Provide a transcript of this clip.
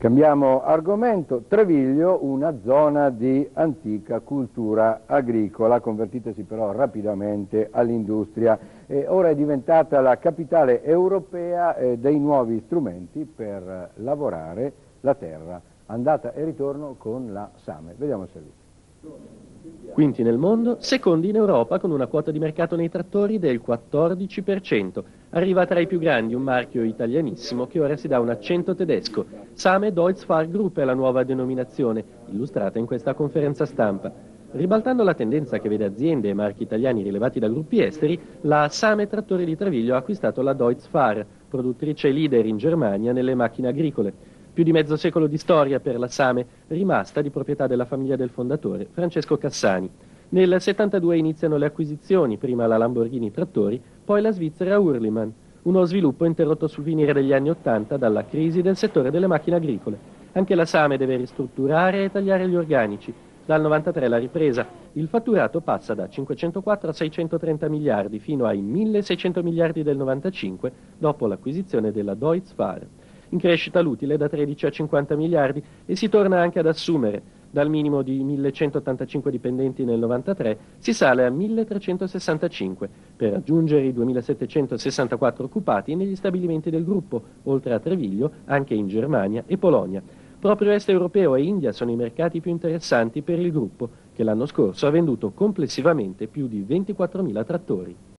Cambiamo argomento, Treviglio, una zona di antica cultura agricola, convertitasi però rapidamente all'industria. Ora è diventata la capitale europea eh, dei nuovi strumenti per lavorare la terra. Andata e ritorno con la Same. Vediamo il servizio. Quinti nel mondo, secondi in Europa con una quota di mercato nei trattori del 14%. Arriva tra i più grandi un marchio italianissimo che ora si dà un accento tedesco. Same Deutz Fahr Group è la nuova denominazione, illustrata in questa conferenza stampa. Ribaltando la tendenza che vede aziende e marchi italiani rilevati da gruppi esteri, la Same Trattori di Treviglio ha acquistato la Deutz Fahr, produttrice leader in Germania nelle macchine agricole. Più di mezzo secolo di storia per la Same, rimasta di proprietà della famiglia del fondatore, Francesco Cassani. Nel 72 iniziano le acquisizioni, prima la Lamborghini Trattori, poi la Svizzera Hurliman, uno sviluppo interrotto sul finire degli anni Ottanta dalla crisi del settore delle macchine agricole. Anche la Same deve ristrutturare e tagliare gli organici. Dal 93 la ripresa, il fatturato passa da 504 a 630 miliardi fino ai 1600 miliardi del 95 dopo l'acquisizione della Deutz Fahr in crescita l'utile da 13 a 50 miliardi e si torna anche ad assumere. Dal minimo di 1185 dipendenti nel 93 si sale a 1365 per raggiungere i 2764 occupati negli stabilimenti del gruppo, oltre a Treviglio anche in Germania e Polonia. Proprio est europeo e India sono i mercati più interessanti per il gruppo, che l'anno scorso ha venduto complessivamente più di 24.000 trattori.